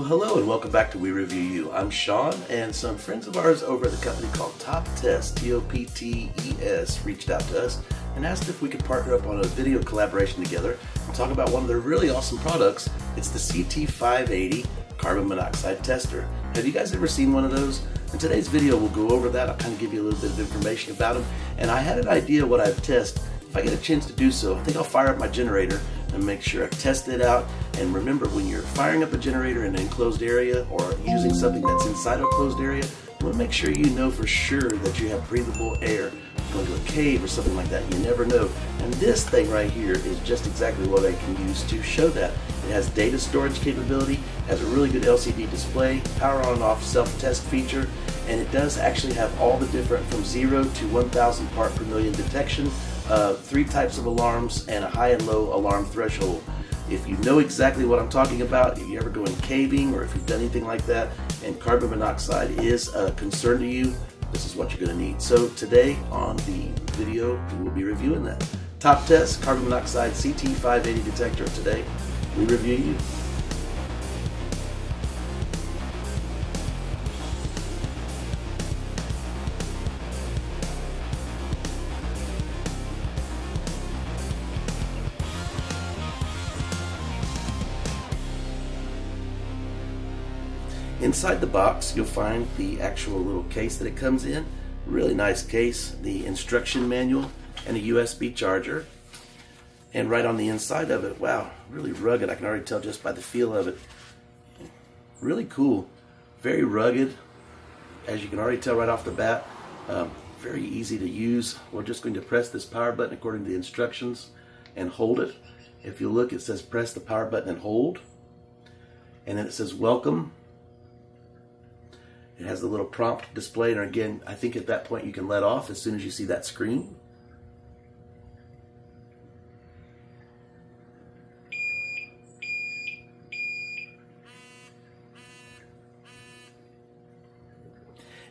Well, hello and welcome back to We Review U. I'm Sean, and some friends of ours over at the company called TOPTES, T-O-P-T-E-S, reached out to us and asked if we could partner up on a video collaboration together and talk about one of their really awesome products. It's the CT580 carbon monoxide tester. Have you guys ever seen one of those? In today's video, we'll go over that. I'll kind of give you a little bit of information about them. And I had an idea what I'd test. If I get a chance to do so, I think I'll fire up my generator and make sure I test it out. And remember, when you're firing up a generator in an enclosed area or using something that's inside a closed area, you want to make sure you know for sure that you have breathable air. Going to a cave or something like that, you never know. And this thing right here is just exactly what I can use to show that. It has data storage capability, has a really good LCD display, power on and off self-test feature, and it does actually have all the different from 0 to 1000 part per million detection uh, three types of alarms and a high and low alarm threshold. If you know exactly what I'm talking about, if you ever go in caving or if you've done anything like that, and carbon monoxide is a concern to you, this is what you're going to need. So today on the video, we will be reviewing that. TOPTES, carbon monoxide CT580 detector today. We review you. Inside the box, you'll find the actual little case that it comes in. Really nice case, the instruction manual, and a USB charger. And right on the inside of it, wow, really rugged. I can already tell just by the feel of it. Really cool, very rugged, as you can already tell right off the bat. Um, very easy to use. We're just going to press this power button according to the instructions and hold it. If you look, it says press the power button and hold. And then it says welcome it has the little prompt display, and again, I think at that point you can let off as soon as you see that screen.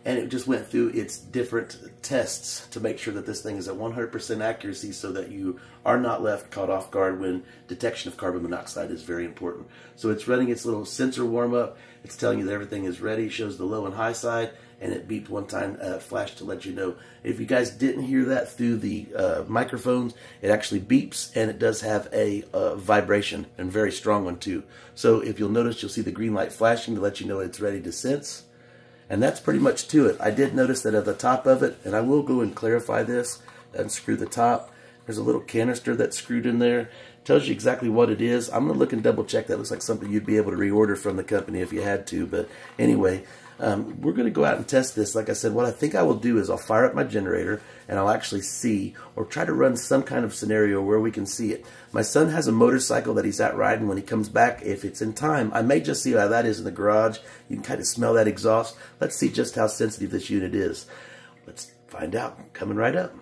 And it just went through its different tests to make sure that this thing is at 100% accuracy so that you are not left caught off guard when detection of carbon monoxide is very important. So it's running its little sensor warm up. It's telling you that everything is ready, shows the low and high side, and it beeped one time, uh, flash to let you know. If you guys didn't hear that through the uh, microphones, it actually beeps and it does have a uh, vibration and very strong one too. So if you'll notice, you'll see the green light flashing to let you know it's ready to sense. And that's pretty much to it. I did notice that at the top of it, and I will go and clarify this, unscrew the top. There's a little canister that's screwed in there. Tells you exactly what it is. I'm going to look and double check. That looks like something you'd be able to reorder from the company if you had to. But anyway, um, we're going to go out and test this. Like I said, what I think I will do is I'll fire up my generator and I'll actually see or try to run some kind of scenario where we can see it. My son has a motorcycle that he's out riding. When he comes back, if it's in time, I may just see how that is in the garage. You can kind of smell that exhaust. Let's see just how sensitive this unit is. Let's find out. Coming right up.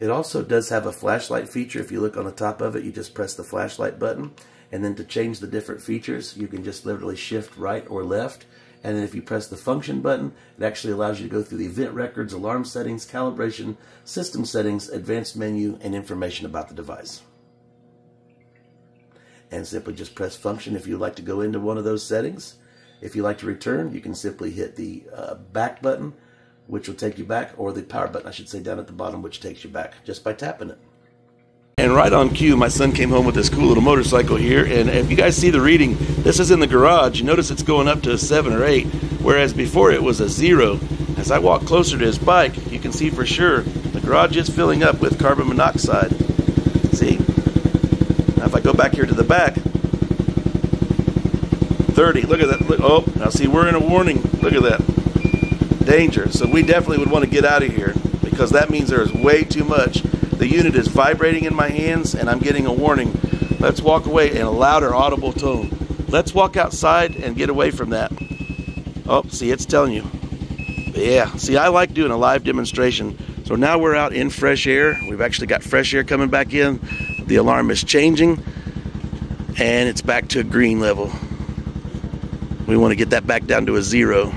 It also does have a flashlight feature. If you look on the top of it, you just press the flashlight button and then to change the different features, you can just literally shift right or left. And then if you press the function button, it actually allows you to go through the event records, alarm settings, calibration, system settings, advanced menu, and information about the device. And simply just press function if you'd like to go into one of those settings. If you like to return, you can simply hit the uh, back button, which will take you back, or the power button, I should say, down at the bottom, which takes you back just by tapping it. And right on cue, my son came home with this cool little motorcycle here. And if you guys see the reading, this is in the garage. You notice it's going up to a 7 or 8, whereas before it was a 0. As I walk closer to his bike, you can see for sure the garage is filling up with carbon monoxide. See? Now if I go back here to the back, 30. Look at that. Look, oh, now see, we're in a warning. Look at that. Danger. So we definitely would want to get out of here because that means there is way too much the unit is vibrating in my hands and I'm getting a warning. Let's walk away in a louder audible tone. Let's walk outside and get away from that. Oh, see, it's telling you. Yeah, see, I like doing a live demonstration. So now we're out in fresh air. We've actually got fresh air coming back in. The alarm is changing and it's back to a green level. We want to get that back down to a zero.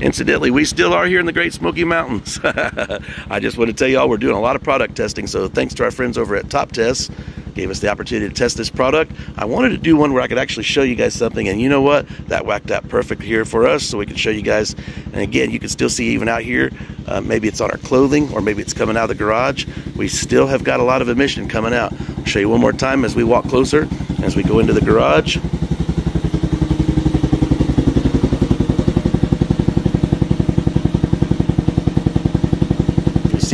Incidentally, we still are here in the Great Smoky Mountains. I just want to tell y'all we're doing a lot of product testing, so thanks to our friends over at TOPTES, gave us the opportunity to test this product. I wanted to do one where I could actually show you guys something, and you know what? That whacked out perfect here for us, so we can show you guys. And again, you can still see even out here, uh, maybe it's on our clothing, or maybe it's coming out of the garage. We still have got a lot of emission coming out. I'll show you one more time as we walk closer, as we go into the garage.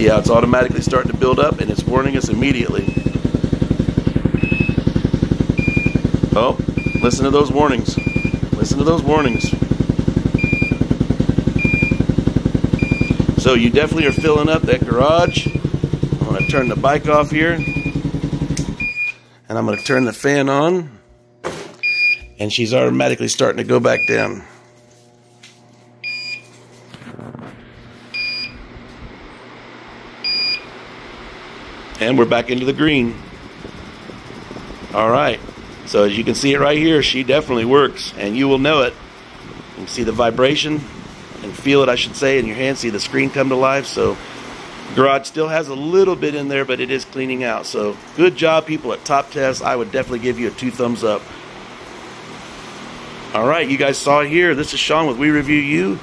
See how it's automatically starting to build up, and it's warning us immediately. Oh, listen to those warnings. Listen to those warnings. So you definitely are filling up that garage. I'm going to turn the bike off here. And I'm going to turn the fan on. And she's automatically starting to go back down. And we're back into the green. All right. So as you can see it right here, she definitely works, and you will know it. You can see the vibration and feel it, I should say, in your hand. See the screen come to life. So garage still has a little bit in there, but it is cleaning out. So good job, people at TOPTES. I would definitely give you a two thumbs up. All right, you guys saw it here. This is Sean with We Review U,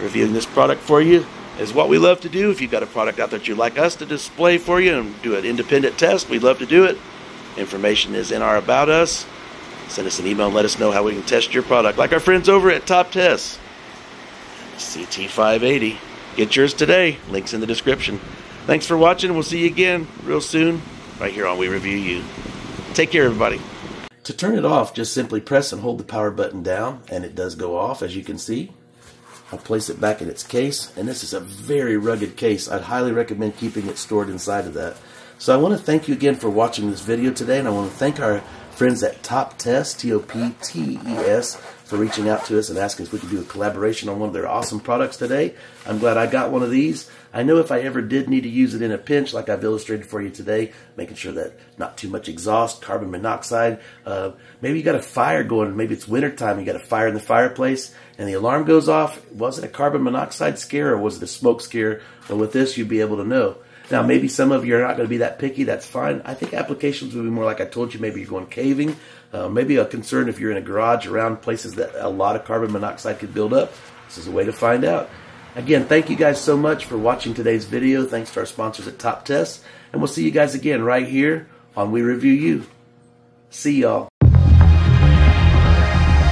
reviewing this product for you. Is what we love to do. If you've got a product out that you'd like us to display for you and do an independent test, we'd love to do it. Information is in our About Us. Send us an email and let us know how we can test your product. Like our friends over at Top Tests. CT580. Get yours today. Links in the description. Thanks for watching. We'll see you again real soon right here on We Review U. Take care, everybody. To turn it off, just simply press and hold the power button down, and it does go off, as you can see. I'll place it back in its case, and this is a very rugged case. I'd highly recommend keeping it stored inside of that. So I want to thank you again for watching this video today, and I want to thank our friends at TOPTES, T-O-P-T-E-S, for reaching out to us and asking if we could do a collaboration on one of their awesome products today. I'm glad I got one of these. I know if I ever did need to use it in a pinch, like I've illustrated for you today, making sure that not too much exhaust, carbon monoxide. Uh, maybe you got a fire going, maybe it's wintertime, you got a fire in the fireplace, and the alarm goes off. Was it a carbon monoxide scare or was it a smoke scare? Well, with this, you'd be able to know. Now, maybe some of you are not going to be that picky. That's fine. I think applications would be more like I told you. Maybe you're going caving. Uh, maybe a concern if you're in a garage around places that a lot of carbon monoxide could build up. This is a way to find out. Again, thank you guys so much for watching today's video. Thanks to our sponsors at Top Tests. And we'll see you guys again right here on We Review U. See y'all.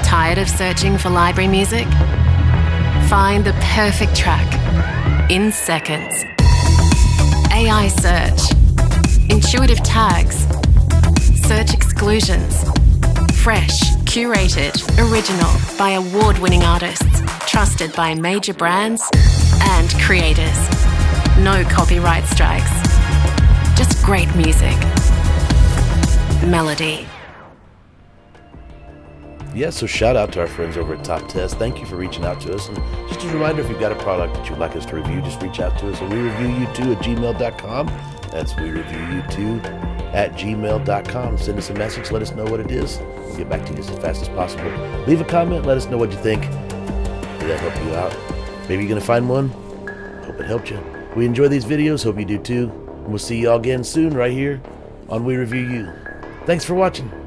Tired of searching for library music? Find the perfect track in seconds. AI search, intuitive tags, search exclusions, fresh, curated, original by award winning artists, trusted by major brands and creators. No copyright strikes, just great music. Melody. Yeah, so shout out to our friends over at TOPTES. Thank you for reaching out to us. And just a reminder, if you've got a product that you'd like us to review, just reach out to us at we review you too at gmail.com. That's we review you too at gmail.com. Send us a message, let us know what it is. We'll get back to you as fast as possible. Leave a comment, let us know what you think. Did that help you out? Maybe you're going to find one. Hope it helped you. We enjoy these videos, hope you do too. And we'll see you all again soon right here on We Review U. Thanks for watching.